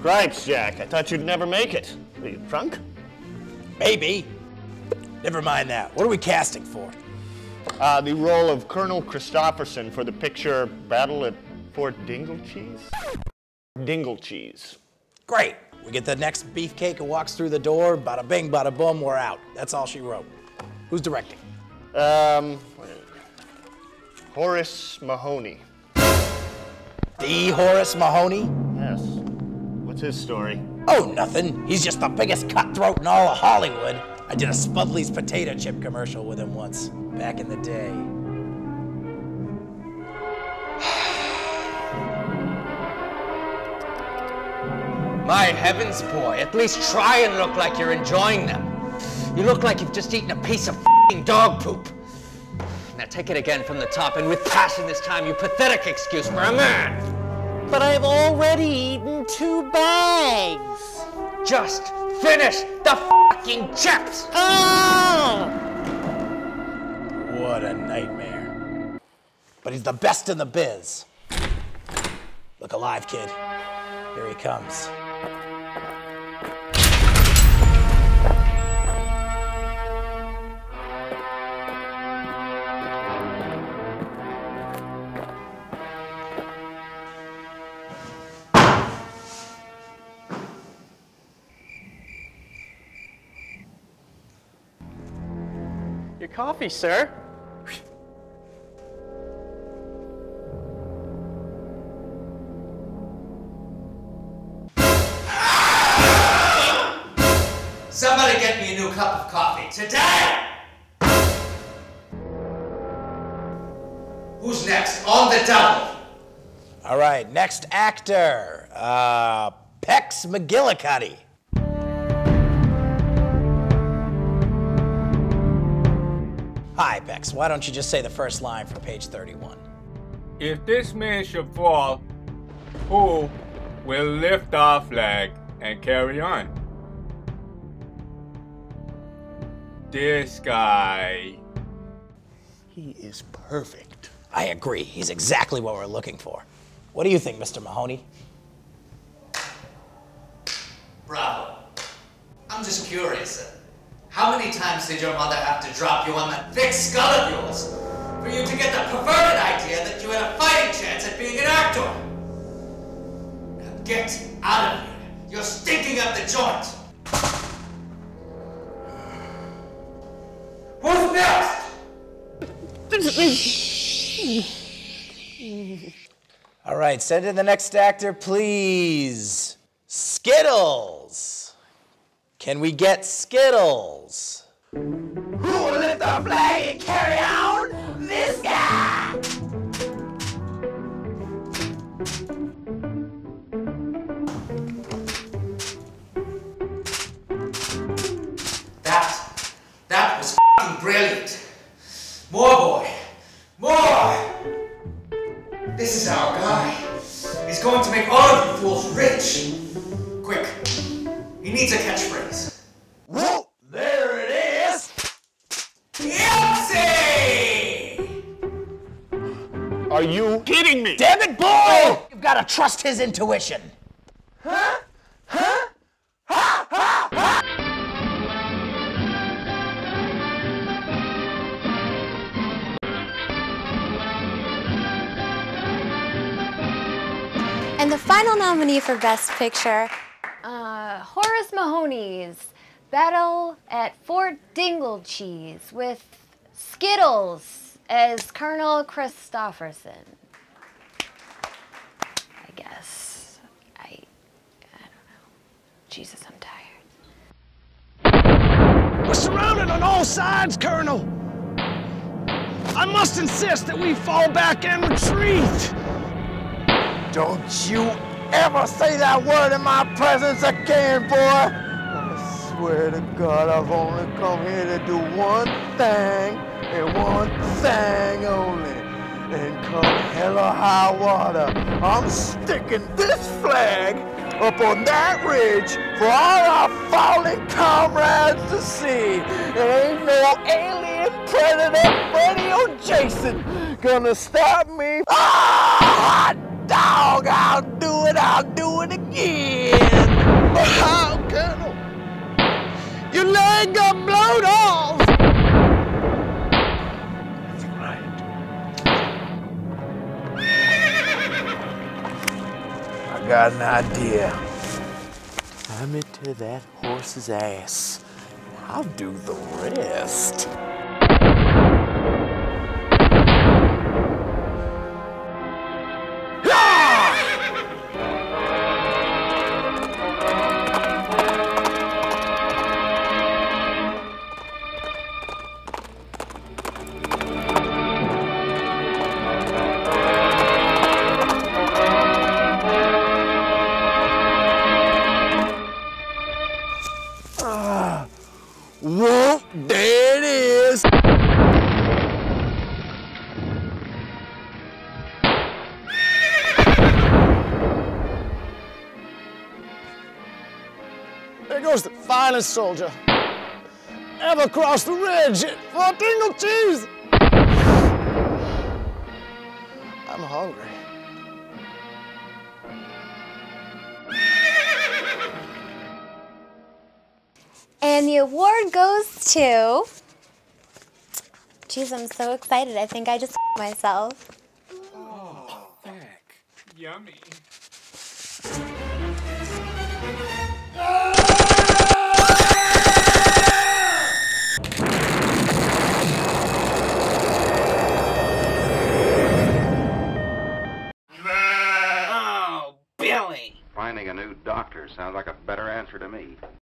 Cripes, Jack. I thought you'd never make it. Are you drunk? Maybe. Never mind that. What are we casting for? Uh, the role of Colonel Christopherson for the picture Battle at Fort Dinglecheese? Dinglecheese. Great. We get the next beefcake who walks through the door, bada bing, bada boom, we're out. That's all she wrote. Who's directing? Um, Horace Mahoney. The Horace Mahoney? What's his story? Oh, nothing. He's just the biggest cutthroat in all of Hollywood. I did a Spudley's potato chip commercial with him once, back in the day. My heavens, boy, at least try and look like you're enjoying them. You look like you've just eaten a piece of dog poop. Now take it again from the top, and with passion this time, you pathetic excuse for a man. But I've already eaten two bags. Just finish the fucking chips! Oh! What a nightmare. But he's the best in the biz. Look alive, kid. Here he comes. Coffee, sir. Somebody get me a new cup of coffee today! Who's next? On the double! All right, next actor. Uh, Pex McGillicuddy. Hi, Why don't you just say the first line from page 31? If this man should fall, who will lift our flag and carry on? This guy. He is perfect. I agree. He's exactly what we're looking for. What do you think, Mr. Mahoney? Bravo. I'm just curious. How many times did your mother have to drop you on that thick skull of yours for you to get the perverted idea that you had a fighting chance at being an actor? Now get out of here. You're stinking up the joint. Who's next? All right, send in the next actor, please. Skittles. Can we get Skittles? Who and carry on? Are you kidding me? Damn it, boy! You've got to trust his intuition. Huh? Huh? Ha ha ha! And the final nominee for Best Picture, Uh, Horace Mahoney's Battle at Fort Dinglecheese with Skittles as Colonel Christopherson. I guess. I, I don't know. Jesus, I'm tired. We're surrounded on all sides, Colonel. I must insist that we fall back and retreat. Don't you ever say that word in my presence again, boy! I swear to God, I've only come here to do one thing and one thing only. And come hell or high water, I'm sticking this flag up on that ridge for all our fallen comrades to see. Ain't no alien predator, Freddy or Jason gonna stop me. Ah, hot dog, I'll do it, I'll do it again. How, Colonel? Your leg got blown off! Got an idea. Tie me to that horse's ass. I'll do the rest. There goes the finest soldier ever crossed the ridge for a dingle cheese. I'm hungry. And the award goes to. Jeez, I'm so excited. I think I just myself. Oh heck. yummy.